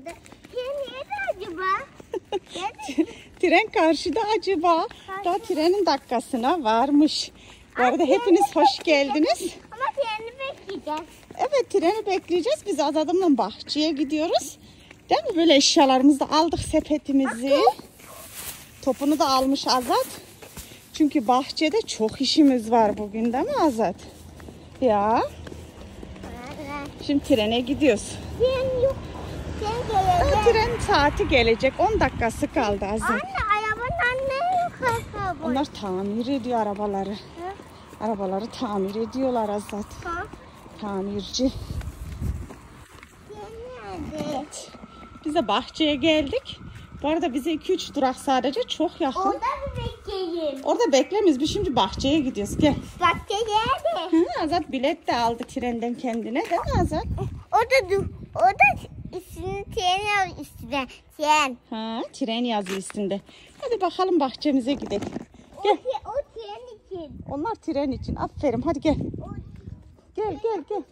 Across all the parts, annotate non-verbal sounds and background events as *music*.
Orada. Tren nerede acaba? Nerede? *laughs* Tren karşıda acaba. Daha trenin dakikasına varmış. Bu arada hepiniz hoş geldiniz. Ama treni bekleyeceğiz. Evet treni bekleyeceğiz. Biz Azad'ımla bahçeye gidiyoruz. Değil mi? Böyle eşyalarımızı da aldık sepetimizi. Topunu da almış Azat. Çünkü bahçede çok işimiz var bugün değil mi Azat? Ya. Şimdi trene gidiyoruz. Tren. Tren saati gelecek. 10 dakikası kaldı Azat. Anne arabanın anne yok araba. Onlar tamir ediyor arabaları. Arabaları tamir ediyorlar Azat. Ha? Tamirci. Nerede? Biz de bahçeye geldik. Bu arada bize 2-3 durak sadece çok yakın. Orada mı bekleyelim? Orada beklemeyiz. Biz şimdi bahçeye gidiyoruz. Gel. Bak nerede? Hı, Azat bilet de aldı trenden kendine değil mi Azat? Orada dur. Orada tren al üstüne. Tren. Ha, tren yazıyor üstünde. Hadi bakalım bahçemize gidelim. O, Gel. tre- o tren için. Onlar tren için. Aferin. Hadi gel. O, Gel gel gel.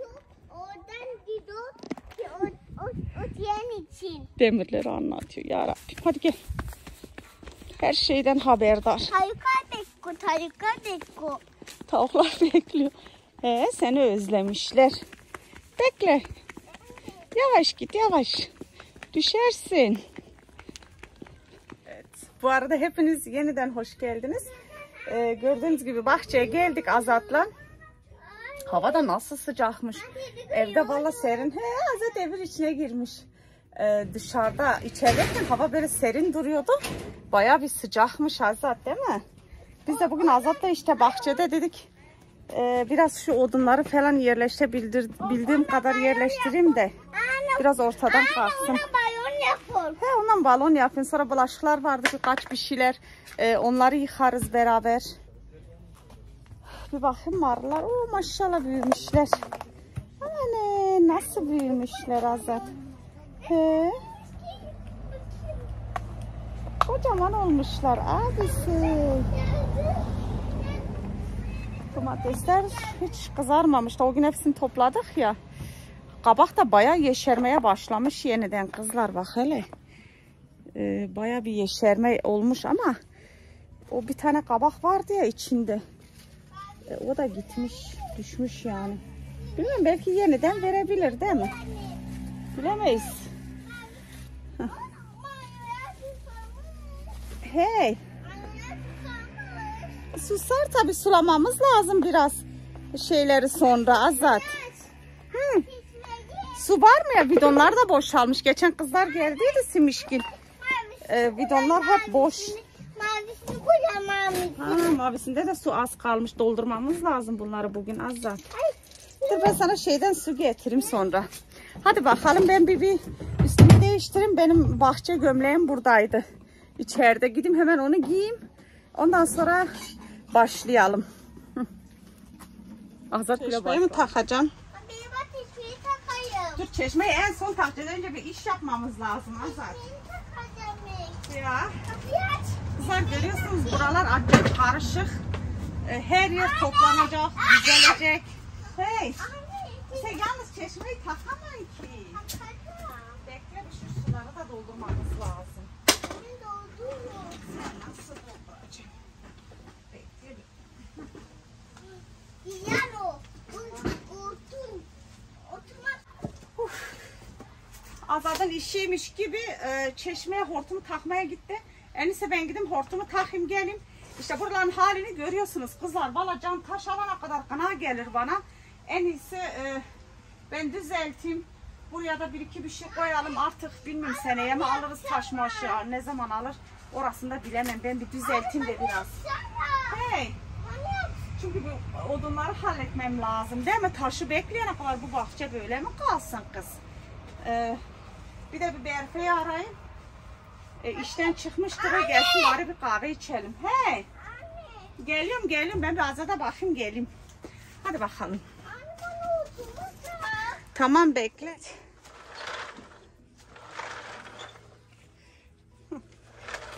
oradan gidiyor. O, o, o tren için. Demirleri anlatıyor ya Rabbim. Hadi gel. Her şeyden haberdar. Harika Bekko, harika Bekko. Tavuklar bekliyor. He, seni özlemişler. Bekle. Yavaş git yavaş. Düşersin. Evet. Bu arada hepiniz yeniden hoş geldiniz. Ee, gördüğünüz gibi bahçeye geldik Azat'la. Hava da nasıl sıcakmış. Evde valla serin. He Azat evin içine girmiş. Ee, dışarıda içerideyken hava böyle serin duruyordu. Baya bir sıcakmış Azat değil mi? Biz de bugün Azat'la işte bahçede dedik e, biraz şu odunları falan yerleştirebildir bildiğim kadar yerleştireyim de biraz ortadan kalksın. Balon. He ondan balon yapın. Sonra bulaşıklar vardı birkaç bir şeyler. E, onları yıkarız beraber. Bir bakayım marlar. Oo maşallah büyümüşler. Aman nasıl büyümüşler Azat. He. Kocaman olmuşlar abisi. Domatesler hiç kızarmamıştı. O gün hepsini topladık ya. Kabak da bayağı yeşermeye başlamış yeniden kızlar bak hele. Ee, bayağı bir yeşerme olmuş ama o bir tane kabak vardı ya içinde. E, o da gitmiş, düşmüş yani. Bilmiyorum belki yeniden verebilir değil mi? Bilemeyiz. Hey. Susar tabi sulamamız lazım biraz şeyleri sonra Azat. Su var mı ya? Bidonlar da boşalmış. Geçen kızlar geldiydi Simişkin. Ee, bidonlar hep boş. Mavisini mavisi. Ha, mavisinde de su az kalmış. Doldurmamız lazım bunları bugün Azat. Dur ben sana şeyden su getireyim sonra. Hadi bakalım ben bir, bir üstümü değiştireyim. Benim bahçe gömleğim buradaydı. İçeride gideyim hemen onu giyeyim. Ondan sonra başlayalım. Azat bile mı takacağım? Bir bak içeri takayım. Dur çeşmeyi en son takacağız. Önce bir iş yapmamız lazım takacağım. Ya. Kızlar görüyorsunuz buralar acayip karışık. Ee, Her yer toplanacak, düzelecek. Hey, sen yalnız çeşmeyi takamayın ki. Bekle bir şu suları da doldurmamız lazım. Ben dolduruyorum. Sen nasıl dolduracaksın? Bekle bir. Piyano. Otur. Oturmak. Azad'ın işiymiş gibi e, çeşmeye hortumu takmaya gitti. En iyisi ben gideyim hortumu takayım gelin. İşte buraların halini görüyorsunuz kızlar. Valla can taş alana kadar kana gelir bana. En iyisi e, ben düzelteyim. Buraya da bir iki bir şey koyalım artık bilmiyorum seneye mi alırız taş maşı ne zaman alır orasını da bilemem. Ben bir düzelteyim de biraz. Hey. Çünkü bu odunları halletmem lazım değil mi? Taşı bekleyene kadar bu bahçe böyle mi kalsın kız? Ee, bir de bir Berfe'yi arayayım. E, işten çıkmıştır o gelsin bari bir kahve içelim. Hey! Geliyorum geliyorum ben biraz da bakayım geleyim. Hadi bakalım. Anne bana. Tamam bekle.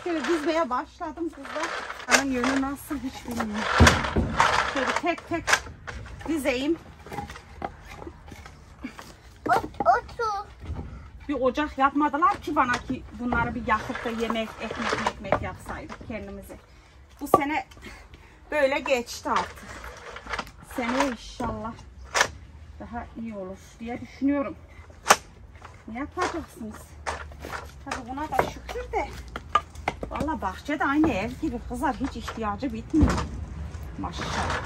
Şöyle dizmeye başladım kızlar. Ama yönü nasıl hiç bilmiyorum. Şöyle tek tek dizeyim. Ot, otur. Bir ocak yapmadılar ki bana ki bunları bir yakıp da yemek, ekmek, ekmek yapsaydık kendimize. Bu sene böyle geçti artık. Seneye inşallah daha iyi olur diye düşünüyorum. Ne yapacaksınız? Tabii buna da şükür de. Valla bahçe de aynı ev gibi kızlar hiç ihtiyacı bitmiyor. Maşallah.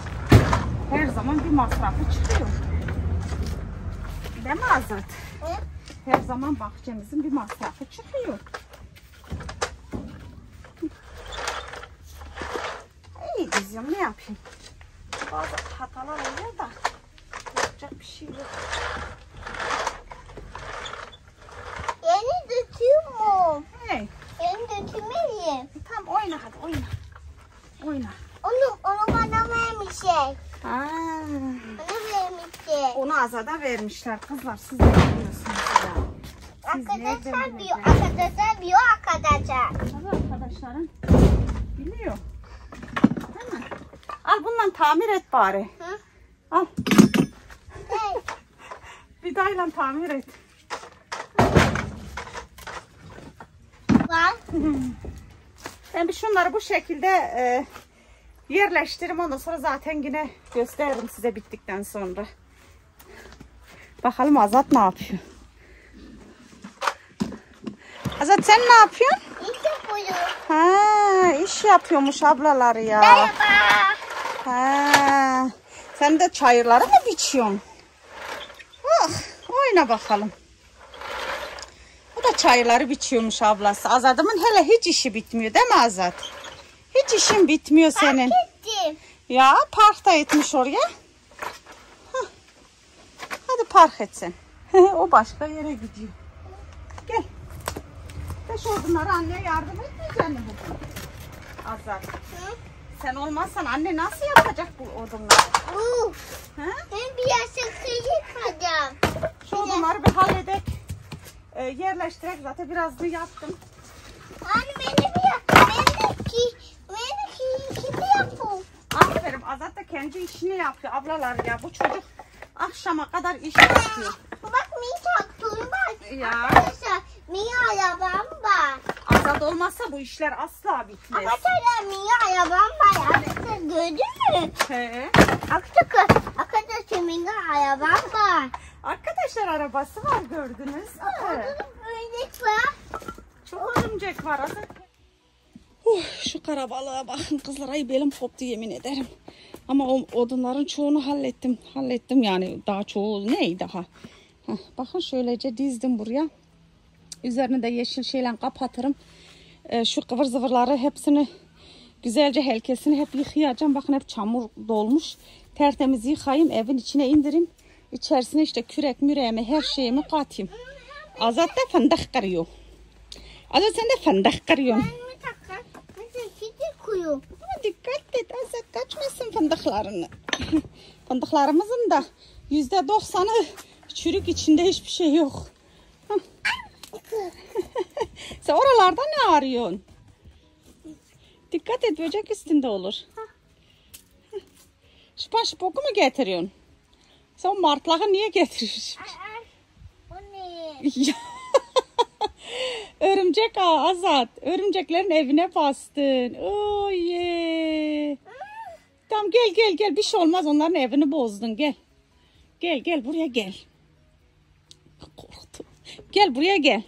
Her zaman bir masrafı çıkıyor. Değil mi Azat? Hı? Her zaman bahçemizin bir masrafı çıkıyor. İyi diziyorum ne yapayım? Bazı hatalar oluyor da yapacak bir şey yok. Yeni döküyor mu? Hey, Yeni dökülmeliyim. tam oyna hadi oyna. Oyna. Onu, onu bana vermişler. Ha. Bana vermişler. Onu Azad'a vermişler kızlar. Siz Arkadaşlar biliyor, arkadaşlar biliyor arkadaşlar. Tabii arkadaşların biliyor. Değil mi? Al bundan tamir et bari. Hı? Al. Hey, *laughs* Vidayla tamir et. var. *laughs* Ben bir şunları bu şekilde e, yerleştiririm. Ondan sonra zaten yine gösteririm size bittikten sonra. Bakalım Azat ne yapıyor? Azat sen ne yapıyorsun? İşte buyur. Ha, iş yapıyormuş ablaları ya. Merhaba. Ha, sen de çayırları mı biçiyorsun? Oh, oyna bakalım. Bu da çayırları biçiyormuş ablası. Azad'ımın hele hiç işi bitmiyor değil mi Azat? Hiç işin bitmiyor senin. Gittim. Ya park da etmiş oraya. Hah. Hadi park etsin. *laughs* o başka yere gidiyor. Gel. Şu odunları anneye yardım etmeyecek mi bugün? Azat. Hı? Sen olmazsan anne nasıl yapacak bu odunları? Uh, ben bir yaşa yıkacağım. Şu odunları bir halledek. Ee, yerleştirek zaten birazını yaptım. Anne beni bir yap. Beni ki, beni ki, kimi yapın? Aferin Azat da kendi işini yapıyor ablalar ya. Bu çocuk akşama kadar iş yapıyor. Bak mini traktörüm var. Ya. Arkadaşlar mini arabam. Azat olmazsa bu işler asla bitmez. Arkadaşlar mini arabam var. Arkadaşlar gördün mü? He. Arkadaşlar, arkadaşlar mini arabam var. Arkadaşlar arabası var gördünüz böyle var. Çok örümcek var Azat. Uh, şu karabalığa bakın *laughs* kızlar ay belim koptu yemin ederim. Ama o odunların çoğunu hallettim. Hallettim yani daha çoğu ney daha. Heh, bakın şöylece dizdim buraya. Üzerine de yeşil şeyle kapatırım. Ee, şu kıvır zıvırları hepsini güzelce helkesini hep yıkayacağım. Bakın hep çamur dolmuş. Tertemiz yıkayayım evin içine indireyim. İçerisine işte kürek müreğimi her şeyimi katayım. Azat da fındık kırıyor. Azat sen de fındık kırıyorsun. Ama dikkat et Azat kaçmasın fındıklarını. *laughs* Fındıklarımızın da yüzde doksanı çürük içinde hiçbir şey yok. *laughs* Sen oralarda ne arıyorsun? Dikkat et böcek üstünde olur. *laughs* Şıpan şıpoku mu getiriyorsun? Sen martlağı niye getiriyorsun? O ne? *laughs* Örümcek ağa Azat. Örümceklerin evine bastın. Yeah. Tamam gel gel gel. Bir şey olmaz onların evini bozdun gel. Gel gel buraya gel. Korktum. Gel buraya gel.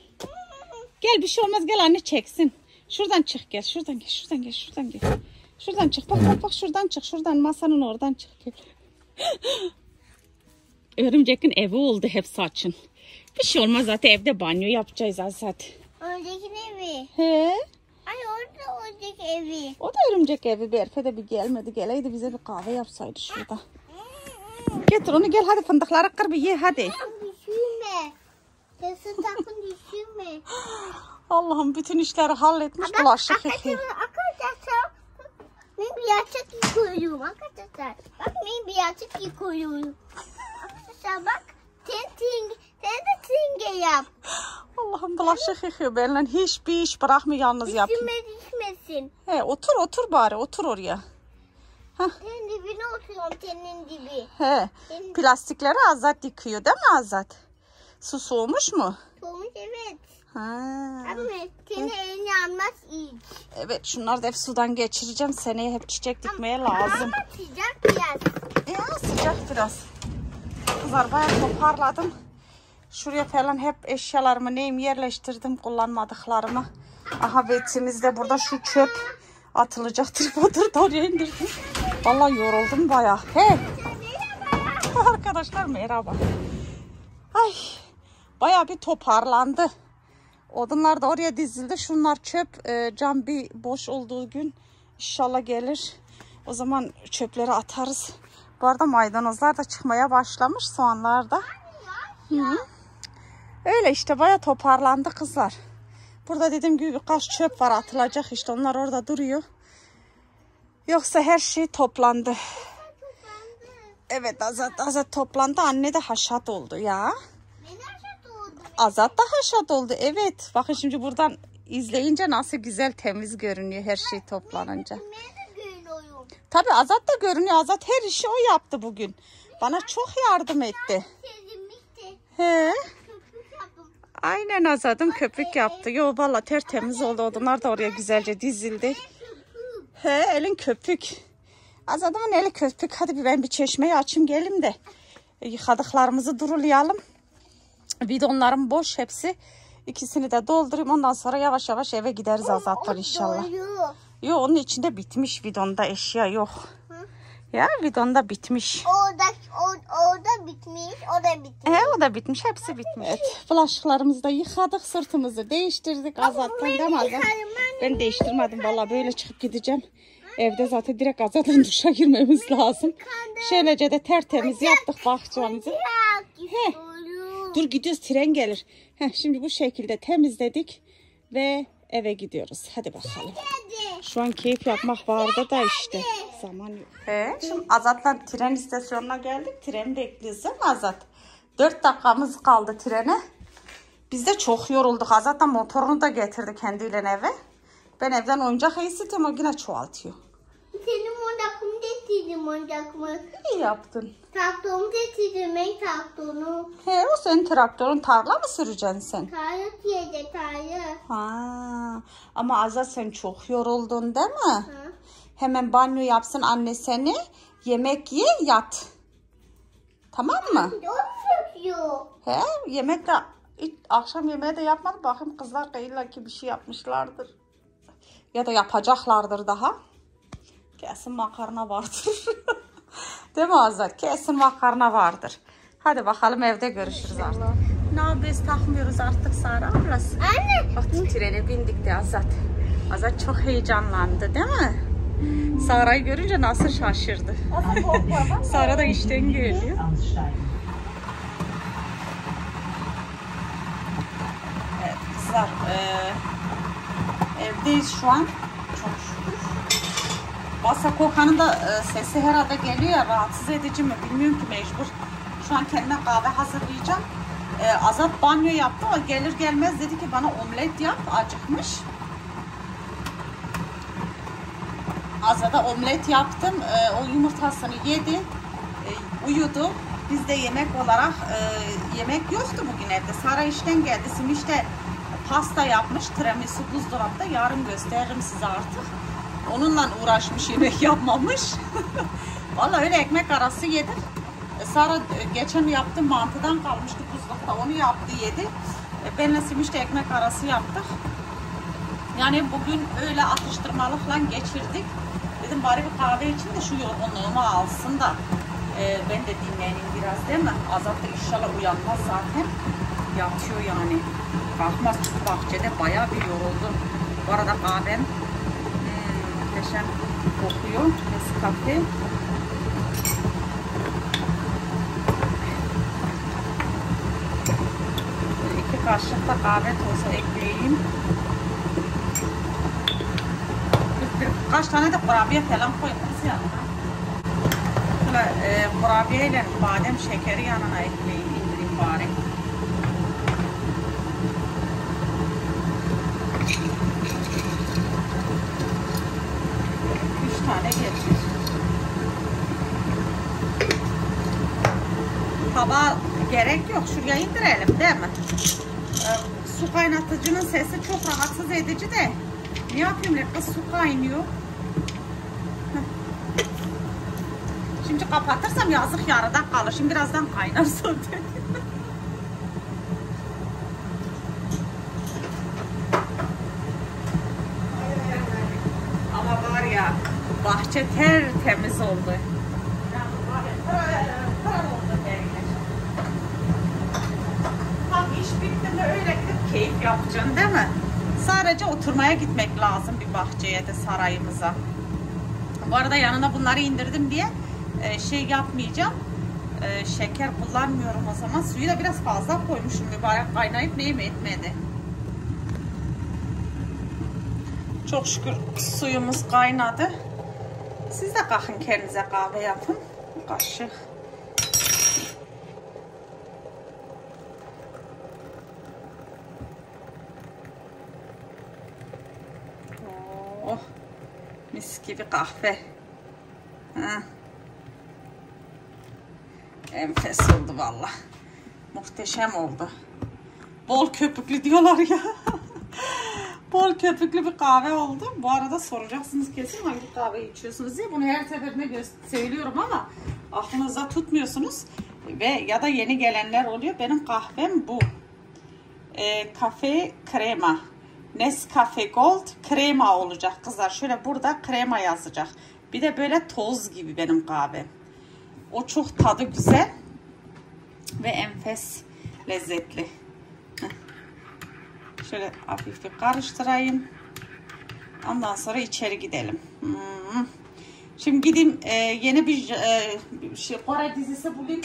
Gel bir şey olmaz gel anne çeksin. Şuradan çık gel. Şuradan gel. Şuradan gel. Şuradan gel. Şuradan çık. Bak bak bak şuradan çık. Şuradan masanın oradan çık gel. *laughs* Örümcekin evi oldu hep saçın. Bir şey olmaz zaten evde banyo yapacağız zaten. Ördeki evi. He? Ay orada ördek evi. O da örümcek evi. Berfe de bir gelmedi. Geleydi bize bir kahve yapsaydı şurada. Getir onu gel hadi fındıkları kır bir ye hadi. Düşürme. Kesin sakın düşürme. *gasps* Allah'ım bütün işleri halletmiş bulaşık arkadaşlar, yıkıyor. arkadaşlar. *laughs* Ben bir yastık yıkıyorum arkadaşlar. Bak ben bir yastık yıkıyorum. Arkadaşlar bak. Sen, ting, sen de tinge yap. *gasps* Allah'ım bulaşık yıkıyor benimle. Hiçbir iş bırakmıyor yalnız yapayım. Düşürme düşmesin. He, otur otur bari otur oraya. Senin dibine oturuyorum senin dibi. He. Senin Plastikleri Azat yıkıyor değil mi Azat? Su soğumuş mu? Tomuş evet. Ha. Ama senin elini almaz hiç. Evet şunları da hep sudan geçireceğim. Seneye hep çiçek dikmeye lazım. Ama sıcak biraz. Ya sıcak biraz. Kızlar bayağı toparladım. Şuraya falan hep eşyalarımı neyim yerleştirdim kullanmadıklarımı. Aha betimiz de burada şu çöp atılacak tripodur *laughs* da oraya indirdim. Vallahi yoruldum bayağı. He. Arkadaşlar merhaba. Ay bayağı bir toparlandı. Odunlar da oraya dizildi. Şunlar çöp. E, cam bir boş olduğu gün inşallah gelir. O zaman çöpleri atarız. Bu arada maydanozlar da çıkmaya başlamış. Soğanlar da. Hı. Öyle işte baya toparlandı kızlar. Burada dediğim gibi birkaç çöp var atılacak işte onlar orada duruyor. Yoksa her şey toplandı. Evet Azat, Azat toplandı. Anne de haşat oldu ya. Azat da haşat oldu. Evet. Bakın şimdi buradan izleyince nasıl güzel temiz görünüyor her şey toplanınca. Tabii Azat da görünüyor. Azat her işi o yaptı bugün. Bana çok yardım etti. He. Aynen Azat'ım köpük yaptı. Yo valla tertemiz oldu. Odunlar da oraya güzelce dizildi. He elin köpük. Azadımın eli köpük. Hadi bir ben bir çeşmeyi açayım gelim de yıkadıklarımızı durulayalım. Bidonlarım boş hepsi. İkisini de doldurayım. Ondan sonra yavaş yavaş eve gideriz Azat'tan inşallah. Doğru. Yo onun içinde bitmiş bidonda eşya yok. Hı? Ya bidonda bitmiş. Orada, or, orada bitmiş, orada bitmiş. He o da bitmiş. Hepsi bitmiş. Evet. Bulaşıklarımızı da yıkadık. Sırtımızı değiştirdik Azat'tan değil mi Azat? Ben değiştirmedim. Valla böyle çıkıp gideceğim. Evde zaten direkt Azat'ın *laughs* duşa girmemiz lazım. Şöylece de tertemiz yaptık bahçemizi. İstiyorum. Dur gidiyoruz tren gelir. Heh, şimdi bu şekilde temizledik ve eve gidiyoruz. Hadi bakalım. Şu an keyif yapmak vardı da işte. Zaman yok. He, şimdi Azat'la tren istasyonuna geldik. Tren bekliyoruz değil mi Azat? 4 dakikamız kaldı trene. Biz de çok yorulduk. Azat da motorunu da getirdi kendiyle eve. Ben evden oyuncak istiyorum ama yine çoğaltıyor. Senin oyuncakımı getirdim oyuncakımı. İyi yaptın. Traktorumu getirdim ben traktörünü. He, o senin traktörün tarla mı süreceksin sen? Tarla diyecek tarla. Ha, ama Azat sen çok yoruldun değil mi? Ha? Hemen banyo yapsın anne seni. Yemek ye yat. Tamam mı? Doğru söylüyor. He, yemek de akşam yemeği de yapmadı. Bakayım kızlar da illa ki bir şey yapmışlardır. Ya da yapacaklardır daha. Kesin makarna vardır. *laughs* Değil mi Azat? Kesin makarna vardır. Hadi bakalım evde görüşürüz artık. Ne biz takmıyoruz artık Sara ablası. Anne. Bak trene bindik de Azat. Azat çok heyecanlandı değil mi? Sara'yı görünce nasıl şaşırdı. *laughs* Sara da işten geliyor. Evet kızlar eee, evdeyiz şu an. Basa Koka'nın da e, sesi herhalde geliyor ya rahatsız edici mi bilmiyorum ki mecbur. Şu an kendime kahve hazırlayacağım. E, Azat banyo yaptı ama gelir gelmez dedi ki bana omlet yap acıkmış. Azat'a omlet yaptım. E, o yumurtasını yedi. E, uyudu. Biz de yemek olarak e, yemek yoktu bugün evde. Sara işten geldi. Simiş de pasta yapmış. Tiramisu buzdolapta. Yarın gösteririm size artık. Onunla uğraşmış yemek yapmamış. *laughs* Vallahi öyle ekmek arası yedik. E, Sara e, geçen yaptım mantıdan kalmıştı buzlukta. Onu yaptı yedi. E, Benle Simiş de ekmek arası yaptık. Yani bugün öyle atıştırmalıkla geçirdik. Dedim bari bir kahve için de şu yorgunluğumu alsın da e, ben de dinleneyim biraz değil mi? Azat da inşallah uyanmaz zaten. Yatıyor yani. Kalkmaz çünkü bahçede bayağı bir yoruldu. Bu arada kahvem muhteşem kokuyor. Nescafe. Böyle iki kaşık da kahve tozu ekleyeyim. Birkaç tane de kurabiye falan koyun kız yanına. Şöyle e, kurabiye ile badem şekeri yanına ekleyeyim, indireyim bari. Üç tane getir. Tabağa gerek yok. Şuraya indirelim değil mi? Ee, su kaynatıcının sesi çok rahatsız edici de. Ne yapayım kız su kaynıyor. Şimdi kapatırsam yazık yarıda kalır. Şimdi birazdan kaynar *laughs* zaten. Ama var ya bahçe tertemiz oldu. Yani var ya, pırıl pırıl oldu her yer. Tam mi öyle keyif yapacaksın değil mi? Sadece oturmaya gitmek lazım bir bahçeye de sarayımıza. Bu arada yanına bunları indirdim diye e, şey yapmayacağım. E, şeker kullanmıyorum o zaman. Suyu da biraz fazla koymuşum mübarek kaynayıp neyim etmedi. Çok şükür suyumuz kaynadı. Siz de kalkın kendinize kahve yapın. Kaşık. Oh, mis gibi kahve. Ha. Enfes oldu valla. Muhteşem oldu. Bol köpüklü diyorlar ya. *laughs* Bol köpüklü bir kahve oldu. Bu arada soracaksınız kesin hangi kahve içiyorsunuz diye. Bunu her seferinde söylüyorum ama aklınıza tutmuyorsunuz. Ve ya da yeni gelenler oluyor. Benim kahvem bu. E, kafe krema. Nescafe Gold krema olacak kızlar. Şöyle burada krema yazacak. Bir de böyle toz gibi benim kahvem. O çok tadı güzel ve enfes lezzetli. Şöyle hafif bir karıştırayım. Ondan sonra içeri gidelim. Hmm. Şimdi gideyim e, yeni bir, e, şey Kore dizisi bulayım.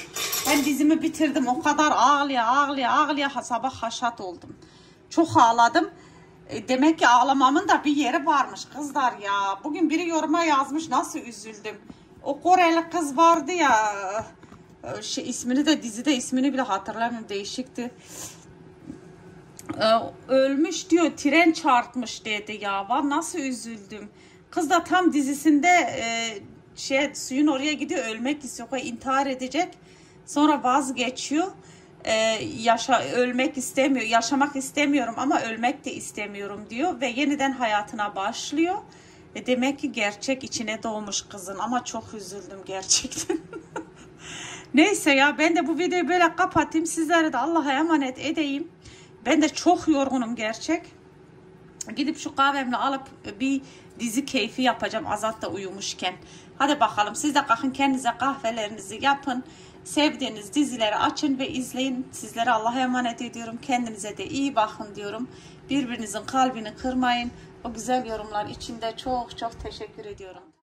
Ben dizimi bitirdim. O kadar ağlaya ağlaya ağlaya sabah haşat oldum. Çok ağladım. E, demek ki ağlamamın da bir yeri varmış kızlar ya. Bugün biri yoruma yazmış nasıl üzüldüm. O Koreli kız vardı ya. e, Şey, ismini de dizide ismini bile hatırlamıyorum değişikti. E, ölmüş diyor tren çarpmış dedi ya. Var nasıl üzüldüm. Kız da tam dizisinde e, şey suyun oraya gidiyor ölmek istiyor. İntihar edecek. Sonra vazgeçiyor. E, yaşa ölmek istemiyor. Yaşamak istemiyorum ama ölmek de istemiyorum diyor ve yeniden hayatına başlıyor. E, demek ki gerçek içine doğmuş kızın ama çok üzüldüm gerçekten. *laughs* Neyse ya ben de bu videoyu böyle kapatayım. Sizlere de Allah'a emanet edeyim. Ben de çok yorgunum gerçek. Gidip şu kahvemle alıp bir dizi keyfi yapacağım Azat da uyumuşken. Hadi bakalım siz de kalkın kendinize kahvelerinizi yapın. Sevdiğiniz dizileri açın ve izleyin. Sizlere Allah'a emanet ediyorum. Kendinize de iyi bakın diyorum. Birbirinizin kalbini kırmayın. O güzel yorumlar için de çok çok teşekkür ediyorum.